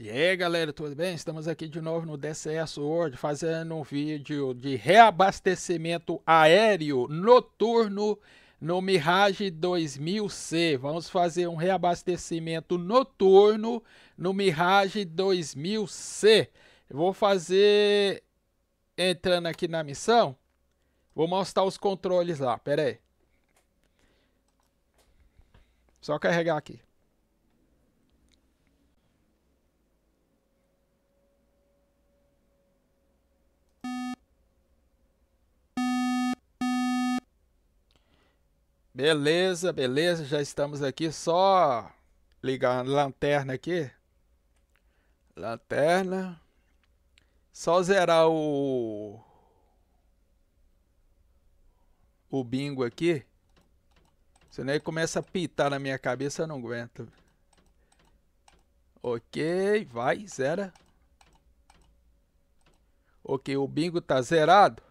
E aí galera, tudo bem? Estamos aqui de novo no DCS World fazendo um vídeo de reabastecimento aéreo noturno no Mirage 2000C. Vamos fazer um reabastecimento noturno no Mirage 2000C. Eu vou fazer entrando aqui na missão. Vou mostrar os controles lá, pera aí. Só carregar aqui. Beleza, beleza, já estamos aqui só ligar a lanterna aqui. Lanterna. Só zerar o o bingo aqui. Senão ele começa a pitar na minha cabeça, eu não aguento. Ok, vai, zera. Ok, o bingo tá zerado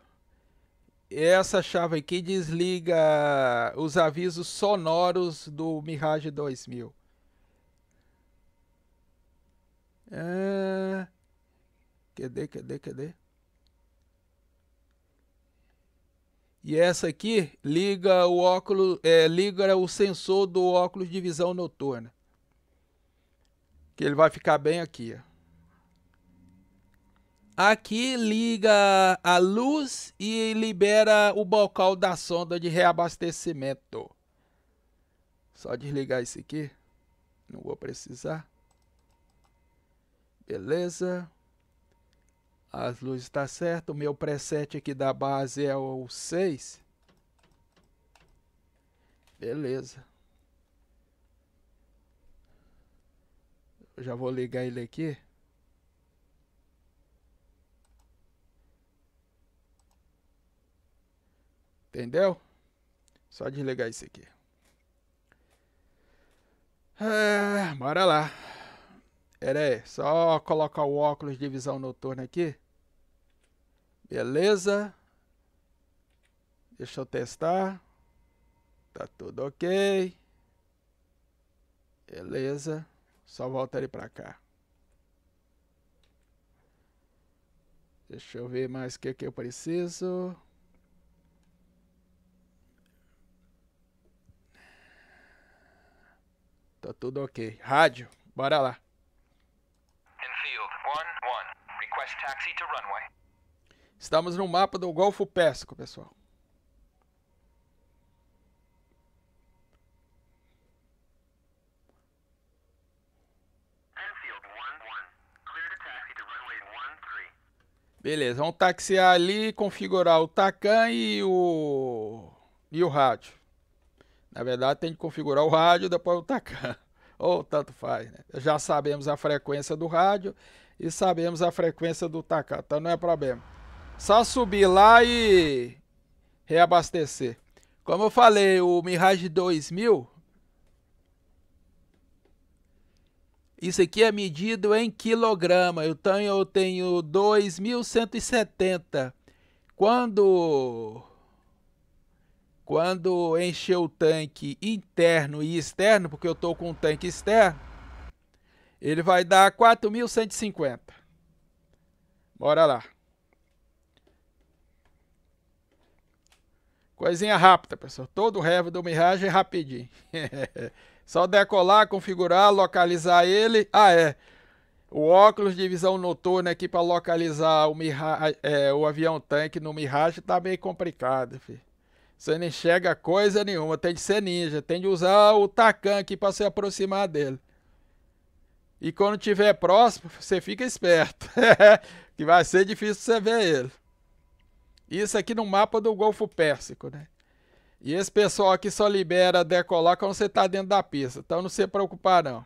essa chave aqui desliga os avisos sonoros do Mirage 2000. É... Cadê, cadê, cadê? E essa aqui liga o óculos, é, liga o sensor do óculos de visão noturna. Que ele vai ficar bem aqui, ó. Aqui liga a luz e libera o bocal da sonda de reabastecimento. Só desligar isso aqui. Não vou precisar. Beleza. As luzes está certo. O meu preset aqui da base é o 6. Beleza. Eu já vou ligar ele aqui. Entendeu? Só desligar isso aqui. É, bora lá. Pera aí, só colocar o óculos de visão noturna aqui. Beleza. Deixa eu testar. Tá tudo ok. Beleza. Só volta ele pra cá. Deixa eu ver mais o que, que eu preciso. Tá tudo ok. Rádio, bora lá. Estamos no mapa do Golfo Pérsico, pessoal. Beleza, vamos taxiar ali, configurar o TACAN e o e o rádio. Na verdade, tem que configurar o rádio e depois o TACAN. Ou tanto faz, né? Já sabemos a frequência do rádio e sabemos a frequência do TACAN, então não é problema. Só subir lá e reabastecer. Como eu falei, o Mirage 2000 Isso aqui é medido em quilograma. Eu tenho, eu tenho 2.170. Quando quando encher o tanque interno e externo, porque eu estou com um tanque externo, ele vai dar 4.150. Bora lá. Coisinha rápida, pessoal. Todo o rev do Mirage é rapidinho. Só decolar, configurar, localizar ele. Ah, é. O óculos de visão noturna aqui para localizar o, Mirage, é, o avião tanque no Mirage tá bem complicado, filho. Você não enxerga coisa nenhuma, tem de ser ninja, tem de usar o tacan aqui para se aproximar dele. E quando tiver próximo, você fica esperto, que vai ser difícil você ver ele. Isso aqui no mapa do Golfo Pérsico, né? E esse pessoal aqui só libera decolar quando você está dentro da pista, então não se preocupar não.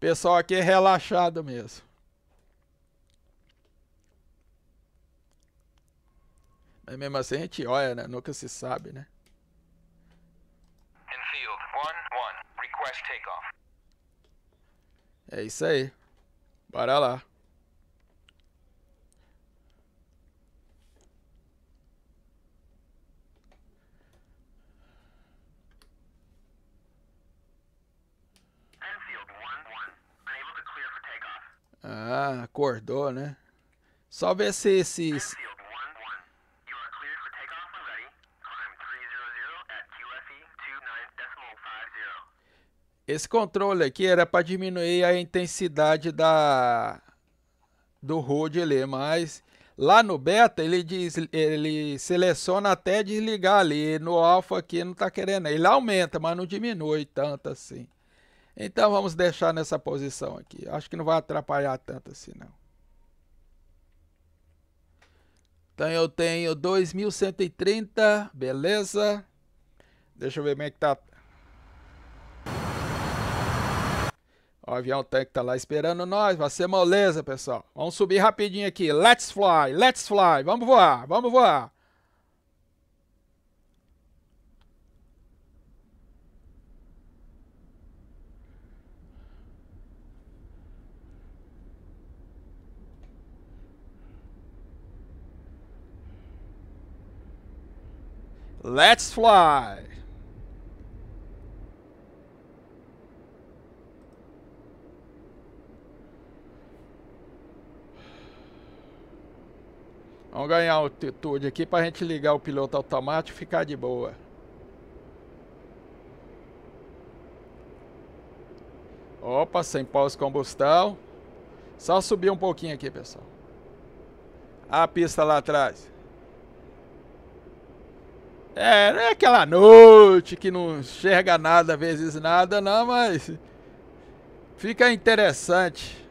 Pessoal aqui é relaxado mesmo. Mas mesmo assim a gente olha, né? Nunca se sabe, né? É isso aí. Bora lá. Ah, acordou, né? Só ver se esses... Esse controle aqui era para diminuir a intensidade da do HUD ali, mas lá no beta ele diz, ele seleciona até desligar ali, no alfa aqui não está querendo, ele aumenta, mas não diminui tanto assim. Então vamos deixar nessa posição aqui. Acho que não vai atrapalhar tanto assim não. Então eu tenho 2130, beleza? Deixa eu ver como é que tá O avião tanque tá lá esperando nós, vai ser moleza, pessoal. Vamos subir rapidinho aqui. Let's fly, let's fly. Vamos voar, vamos voar. Let's fly. Vamos ganhar altitude aqui para a gente ligar o piloto automático e ficar de boa. Opa, sem pós-combustão. Só subir um pouquinho aqui, pessoal. A pista lá atrás. É, não é aquela noite que não enxerga nada, vezes nada, não, mas fica interessante.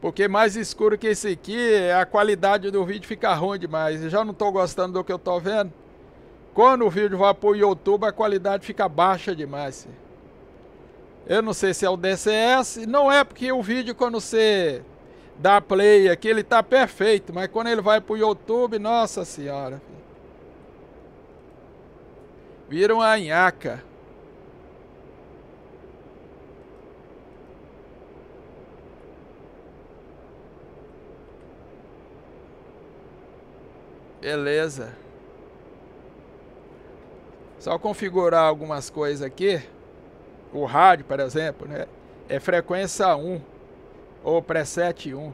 Porque mais escuro que esse aqui, a qualidade do vídeo fica ruim demais. Eu já não estou gostando do que eu estou vendo. Quando o vídeo vai para o YouTube, a qualidade fica baixa demais. Eu não sei se é o DCS. Não é porque o vídeo, quando você dá play aqui, ele tá perfeito. Mas quando ele vai para o YouTube, nossa senhora. Vira uma anhaca. Beleza. Só configurar algumas coisas aqui. O rádio, por exemplo, né? É frequência 1 ou preset 1.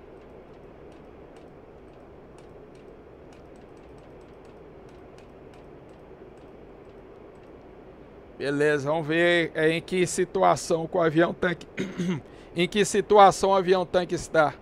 Beleza, vamos ver em que situação o avião tanque em que situação o avião tanque está.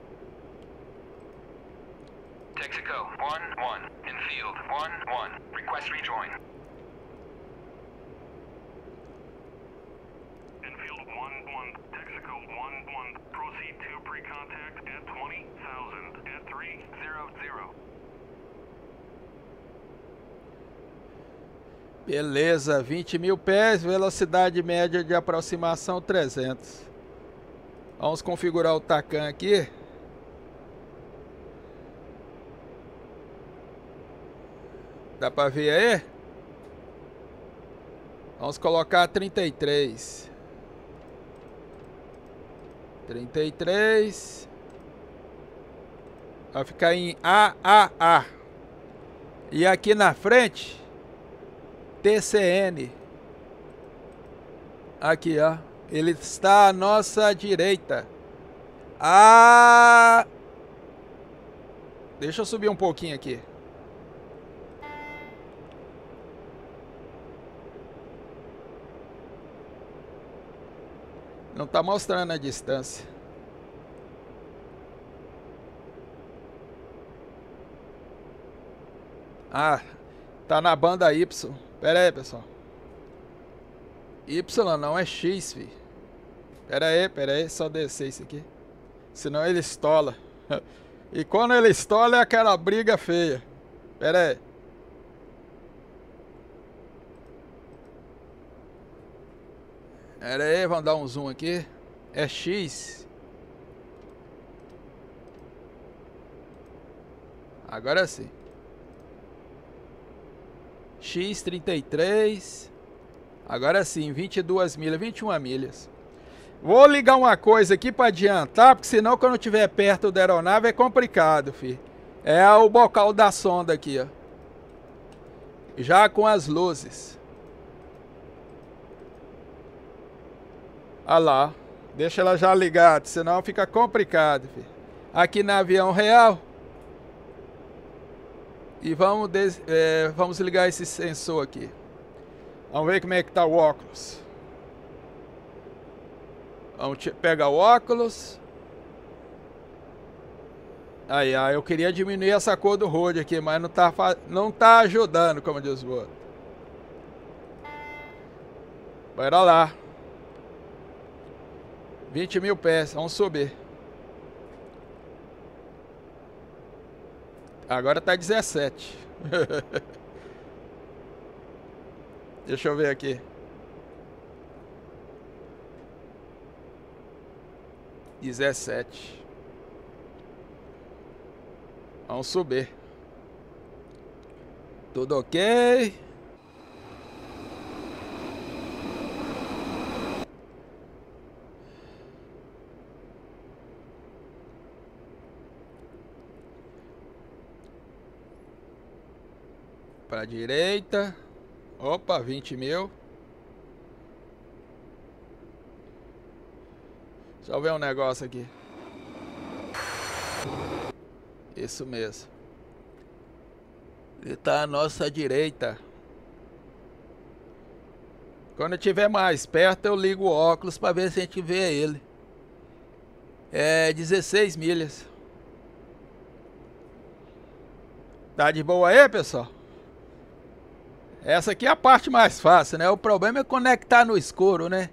Beleza, 20 mil pés, velocidade média de aproximação 300. Vamos configurar o Tacan aqui. Dá pra ver aí? Vamos colocar 33. 33. Vai ficar em AAA. E aqui na frente, TCN. Aqui, ó. Ele está à nossa direita. Ah! Deixa eu subir um pouquinho aqui. Não está mostrando a distância. Ah, tá na banda Y. Pera aí, pessoal. Y não é X, fi. Pera aí, pera aí, só descer isso aqui. Senão ele estola. E quando ele estola é aquela briga feia. Pera aí. Pera aí, vamos dar um zoom aqui. É X. Agora sim. X33. Agora sim, 22 milhas, 21 milhas. Vou ligar uma coisa aqui para adiantar, porque senão quando eu estiver perto da aeronave é complicado, fi. É o bocal da sonda aqui, ó. Já com as luzes. Olha lá. Deixa ela já ligada, senão fica complicado. Filho. Aqui na avião real. E vamos, é, vamos ligar esse sensor aqui. Vamos ver como é que tá o óculos. Vamos pegar o óculos. Aí, aí, eu queria diminuir essa cor do road aqui, mas não tá, não tá ajudando, como diz o outro. Bora lá. 20 mil pés, vamos subir. Agora tá 17. Deixa eu ver aqui. Dezessete. Vamos subir. Tudo ok? Para direita. Opa, 20 mil. Deixa eu ver um negócio aqui. Isso mesmo. Ele está à nossa direita. Quando eu estiver mais perto, eu ligo o óculos para ver se a gente vê ele. É 16 milhas. Tá de boa aí, pessoal? Essa aqui é a parte mais fácil, né? O problema é conectar no escuro, né?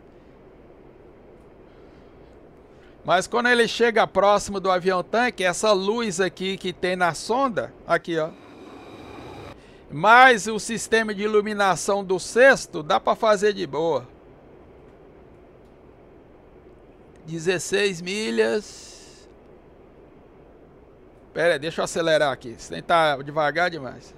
Mas quando ele chega próximo do avião tanque, essa luz aqui que tem na sonda, aqui ó. Mais o sistema de iluminação do sexto, dá para fazer de boa. 16 milhas. Pera aí, deixa eu acelerar aqui. Que estar tá devagar demais.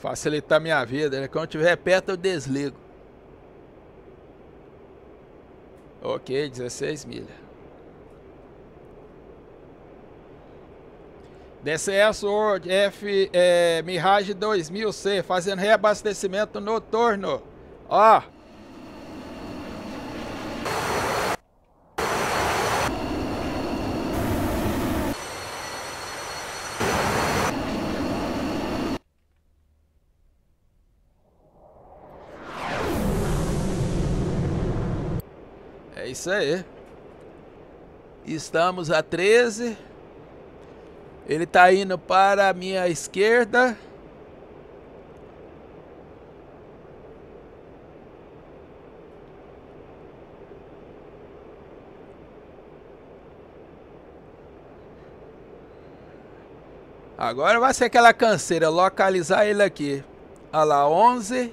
Facilitar minha vida, né? Quando estiver perto eu desligo. Ok, 16 milhas. DCS World F é, Mirage 2000C fazendo reabastecimento noturno. Ó. isso aí. Estamos a 13. Ele está indo para a minha esquerda. Agora vai ser aquela canseira, localizar ele aqui. Olha lá, 11.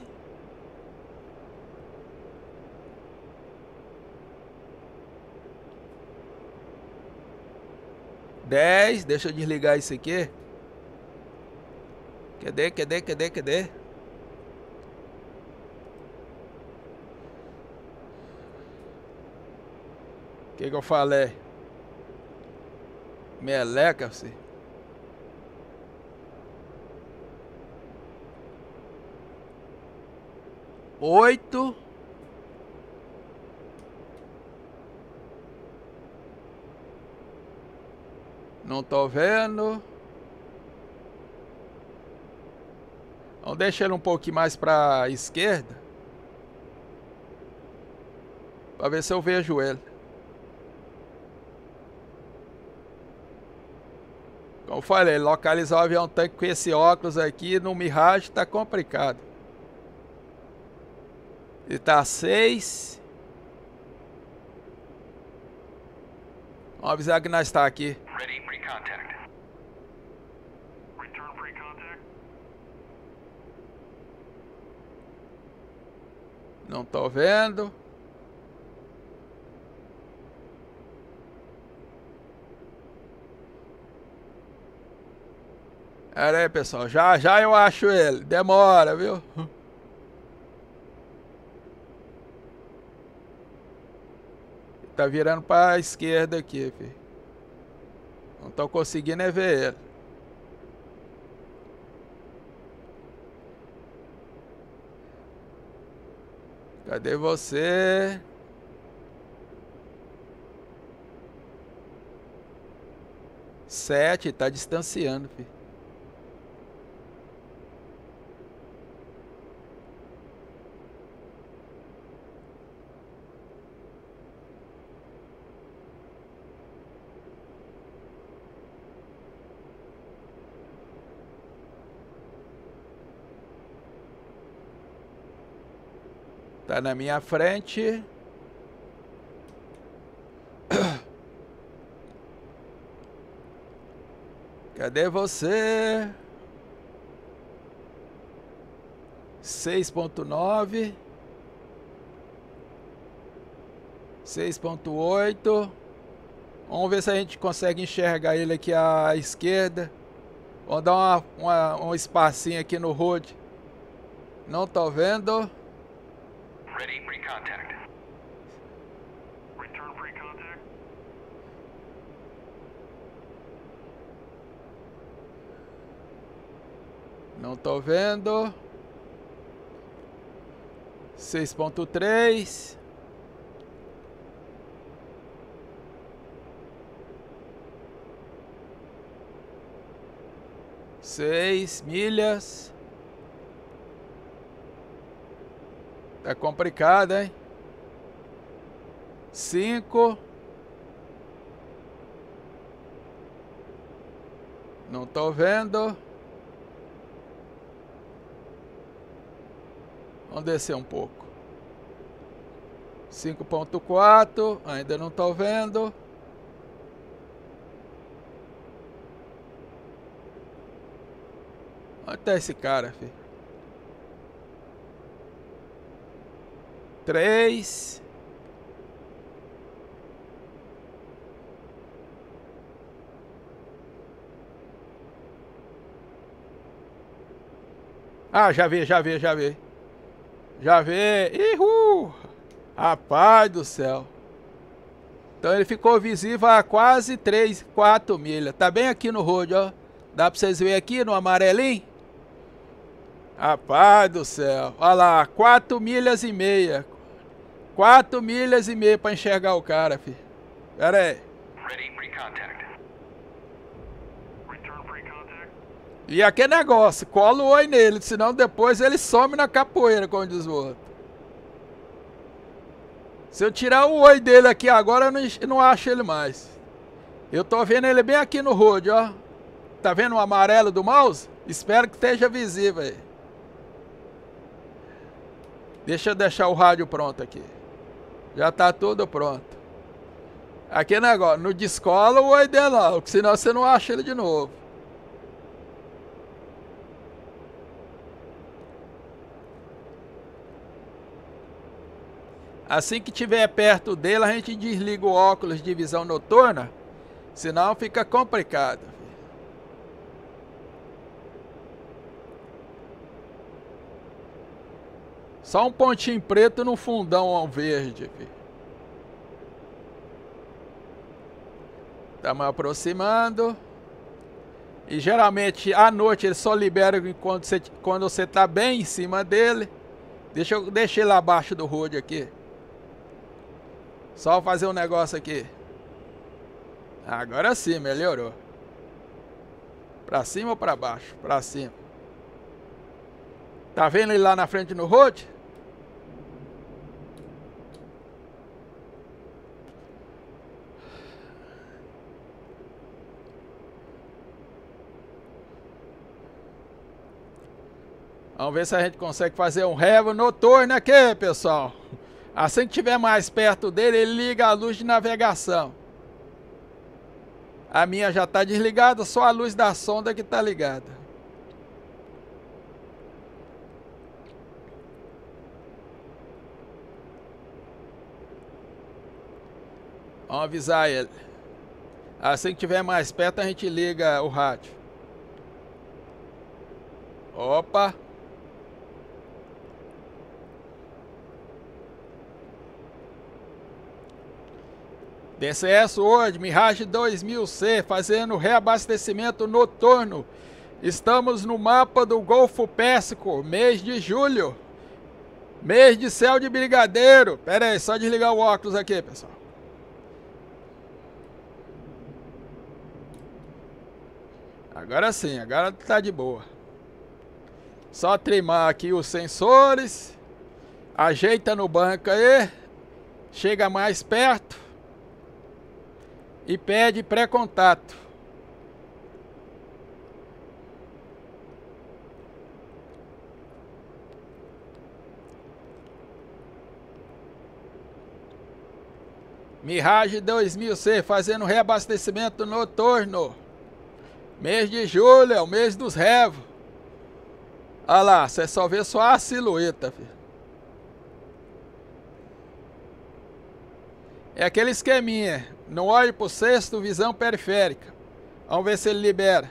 10, deixa eu desligar isso aqui. Cadê, cadê, cadê, cadê? O que, que eu falei? Meleca, você. Oito. Não tô vendo. Então deixa ele um pouquinho mais para esquerda. Para ver se eu vejo ele. Como falei, localizar o avião tanque com esse óculos aqui no Mirage tá complicado. Ele tá 6. Vamos avisar que nós está aqui. Não tô vendo. Pera aí, pessoal. Já, já eu acho ele. Demora, viu? Tá virando pra esquerda aqui, filho. Não tô conseguindo é ver ele. Cadê você? Sete, tá distanciando, filho. Tá na minha frente. Cadê você? Seis ponto nove. Seis ponto oito. Vamos ver se a gente consegue enxergar ele aqui à esquerda. Vamos dar uma, uma, um espacinho aqui no road. Não tô vendo. Pre-contact. Return pre-contact. Não tô vendo. Seis ponto três. Seis milhas. Tá complicado, hein? Cinco. Não tô vendo. Vamos descer um pouco. 5.4, ainda não tô vendo. Onde tá esse cara, filho? Três. Ah, já vi, já vi, já vi. Já vi. Ihu! Rapaz do céu. Então ele ficou visível a quase 3, 4 milhas. Tá bem aqui no road, ó. Dá pra vocês verem aqui no amarelinho? Rapaz do céu. Olha lá, 4 milhas e meia. 4 milhas e meia pra enxergar o cara, fi. Pera aí. E aquele negócio, cola o oi nele, senão depois ele some na capoeira, como diz o outro. Se eu tirar o oi dele aqui agora, eu não, não acho ele mais. Eu tô vendo ele bem aqui no road, ó. Tá vendo o amarelo do mouse? Espero que esteja visível aí. Deixa eu deixar o rádio pronto aqui. Já tá tudo pronto. Aqui negócio, não descola o dele não, senão você não acha ele de novo. Assim que tiver perto dele, a gente desliga o óculos de visão noturna, senão fica complicado. Só um pontinho preto no fundão verde. Estamos aproximando. E geralmente à noite ele só libera quando você, quando você tá bem em cima dele. Deixa eu deixar ele abaixo do road aqui. Só fazer um negócio aqui. Agora sim, melhorou. Pra cima ou pra baixo? Pra cima. Tá vendo ele lá na frente no road? Vamos ver se a gente consegue fazer um revo noturno aqui, pessoal. Assim que tiver mais perto dele, ele liga a luz de navegação. A minha já está desligada, só a luz da sonda que está ligada. Vamos avisar ele. Assim que tiver mais perto, a gente liga o rádio. Opa! TCS World Mirage 2000C fazendo reabastecimento noturno. Estamos no mapa do Golfo Pérsico, mês de julho. Mês de céu de brigadeiro. Pera aí, só desligar o óculos aqui, pessoal. Agora sim, agora tá de boa. Só trimar aqui os sensores. Ajeita no banco aí. Chega mais perto. E pede pré-contato. Mirage 2000C fazendo reabastecimento noturno. Mês de julho é o mês dos revos. Olha lá, você só vê só a silhueta, filho. É aquele esqueminha. Não olhe pro sexto, visão periférica. Vamos ver se ele libera.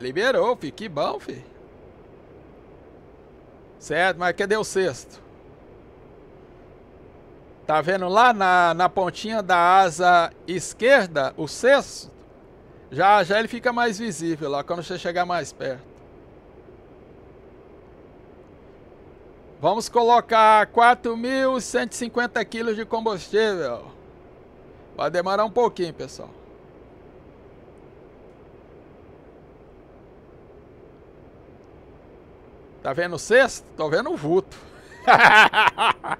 Liberou, filho. Que bom, filho. Certo, mas cadê o sexto? Tá vendo lá na, na pontinha da asa esquerda, o sexto? Já, já ele fica mais visível lá quando você chegar mais perto. Vamos colocar 4.150 kg de combustível. Vai demorar um pouquinho, pessoal. Tá vendo o cesto? Tô vendo o vulto.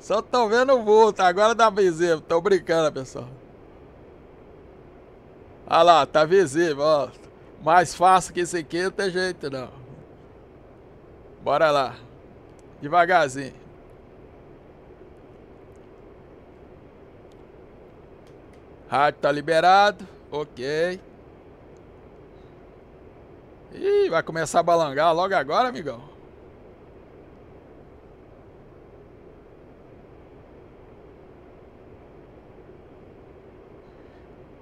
Só tô vendo o vulto. Agora dá visível. Tô brincando, pessoal. Olha lá, tá visível, ó. Mais fácil que isso aqui não tem jeito, não. Bora lá. Devagarzinho. Rádio tá liberado. Ok. Ih, vai começar a balangar logo agora, amigão.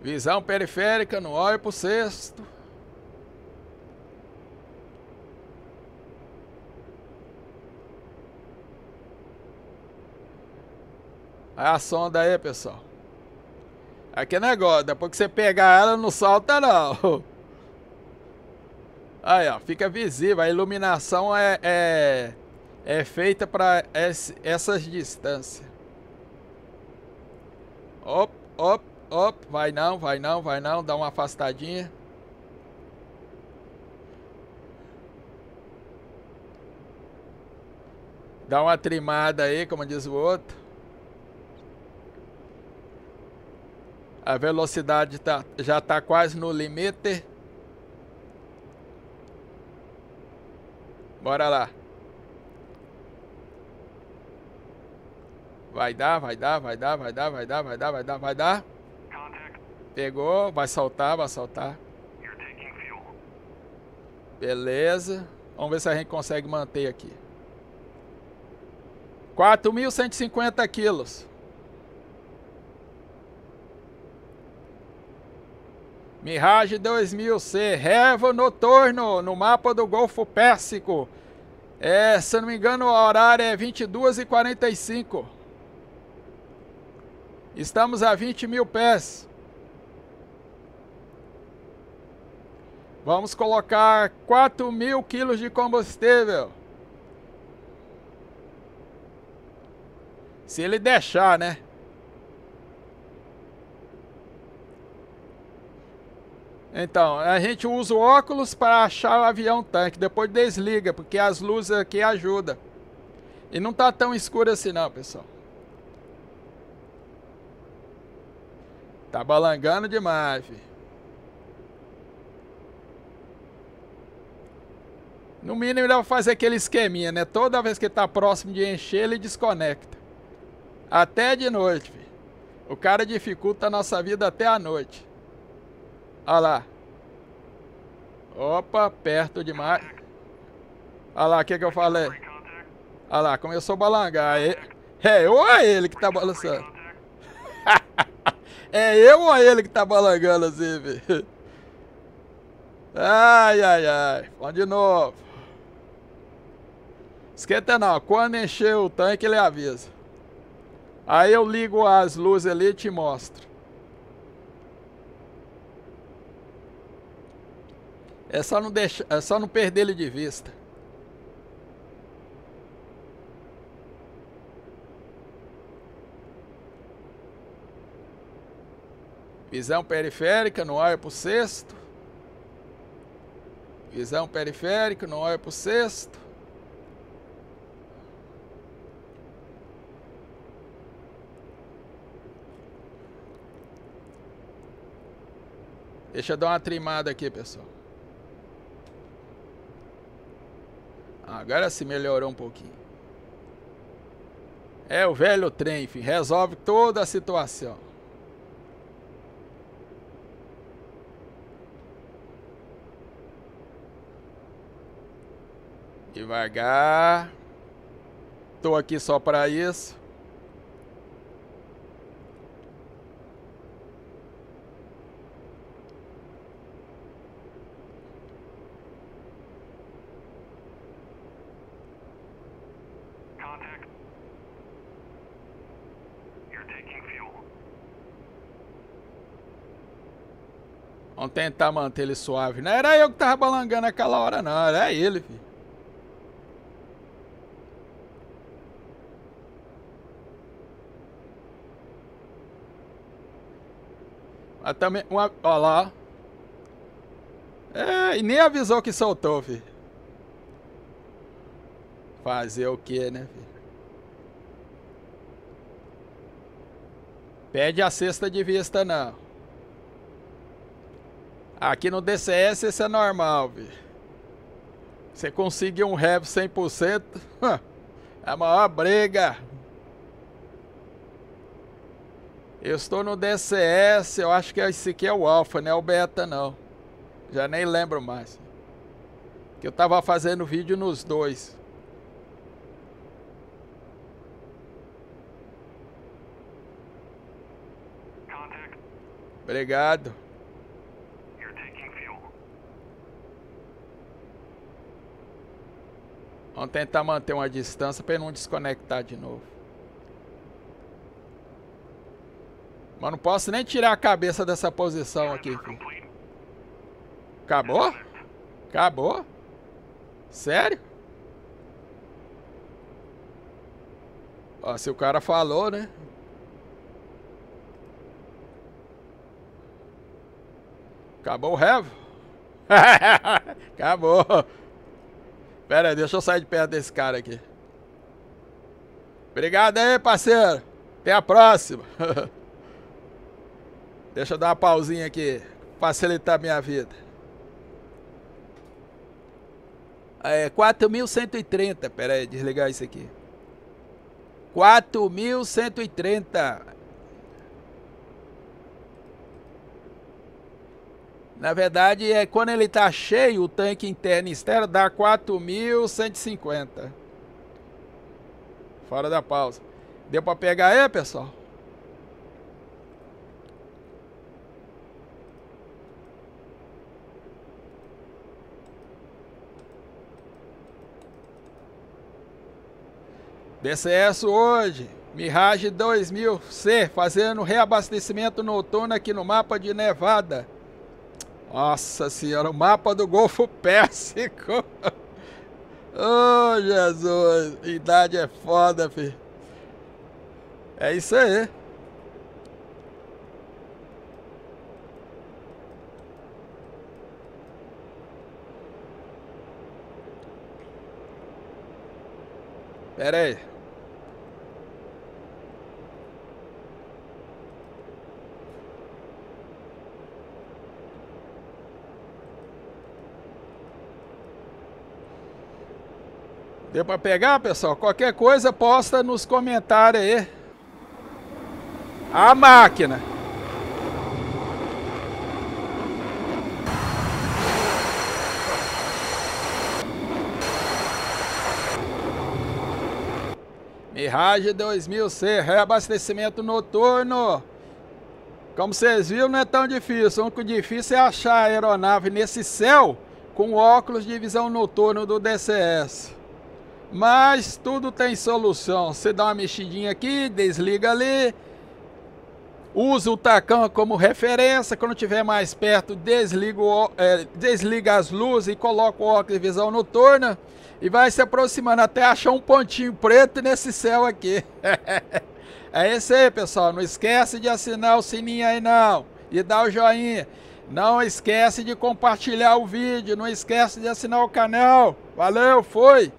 Visão periférica, não olha pro sexto. A sonda aí, pessoal. Aqui é negócio, depois que você pegar ela, não solta não. Aí, ó, fica visível. A iluminação é, é, é feita para essas distâncias. Op, op, op. Vai não, vai não, vai não. Dá uma afastadinha. Dá uma trimada aí, como diz o outro. A velocidade tá, já está quase no limite. Bora lá. Vai dar, vai dar, vai dar, vai dar, vai dar, vai dar, vai dar, vai dar. Pegou, vai soltar, vai soltar. Beleza. Vamos ver se a gente consegue manter aqui. 4.150 quilos. Mirage 2000C, Revo Noturno, no mapa do Golfo Pérsico. É, se não me engano, o horário é 22h45. Estamos a 20 mil pés. Vamos colocar 4 mil quilos de combustível. Se ele deixar, né? Então, a gente usa o óculos para achar o avião tanque, depois desliga, porque as luzes aqui ajudam. E não tá tão escuro assim não, pessoal. Tá balangando demais, filho. No mínimo ele vai fazer aquele esqueminha, né? Toda vez que tá próximo de encher, ele desconecta. Até de noite, filho. O cara dificulta a nossa vida até a noite. Olha lá. Opa, perto demais. Olha lá, o que, que eu falei? Olha lá, começou a balangar. É, é eu ou é ele que tá balançando? é eu ou é ele que tá balangando assim, velho? Ai, ai, ai. Vamos de novo. Esquenta não, quando encher o tanque ele avisa. Aí eu ligo as luzes ali e te mostro. É só não, deixar, é só não perder ele de vista. Visão periférica, não olha para o sexto. Visão periférica, não olha para o sexto. Deixa eu dar uma trimada aqui, pessoal. Agora se melhorou um pouquinho. É o velho trem, filho. resolve toda a situação. Devagar. Tô aqui só para isso. Vamos tentar manter ele suave. Não era eu que tava balangando aquela hora, não. Era ele, filho. Mas também, uma, ó lá. É, e nem avisou que soltou, filho. Fazer o que, né, filho? Pede a cesta de vista, não. Aqui no DCS isso é normal, vi. Você conseguir um rev 100%, é a maior briga. Eu estou no DCS, eu acho que esse aqui é o Alpha, não é o Beta não. Já nem lembro mais. Que eu tava fazendo vídeo nos dois. Obrigado. Vamos tentar manter uma distância para não desconectar de novo. Mas não posso nem tirar a cabeça dessa posição aqui. Filho. Acabou? Acabou? Sério? Ó, se o cara falou, né? Acabou o revo? Acabou. Pera aí, deixa eu sair de perto desse cara aqui. Obrigado aí, parceiro. Até a próxima. deixa eu dar uma pausinha aqui. Facilitar a minha vida. É 4.130. Pera aí, desligar isso aqui. 4.130. Na verdade, é quando ele está cheio, o tanque interno e externo dá 4.150. Fora da pausa. Deu para pegar aí, pessoal? DCS hoje, Mirage 2000C, fazendo reabastecimento noturno aqui no mapa de Nevada. Nossa senhora, o mapa do Golfo Pérsico. oh, Jesus. Idade é foda, filho. É isso aí. Pera aí. Deu para pegar, pessoal? Qualquer coisa posta nos comentários aí. A máquina. Mirage 2000C, reabastecimento noturno. Como vocês viram, não é tão difícil. O único difícil é achar a aeronave nesse céu com óculos de visão noturno do DCS. Mas tudo tem solução. Você dá uma mexidinha aqui, desliga ali. Usa o tacão como referência. Quando tiver mais perto, desliga, o, é, desliga as luzes e coloca o óculos de visão noturna. E vai se aproximando até achar um pontinho preto nesse céu aqui. é isso aí, pessoal. Não esquece de assinar o sininho aí não. E dar o joinha. Não esquece de compartilhar o vídeo. Não esquece de assinar o canal. Valeu, foi!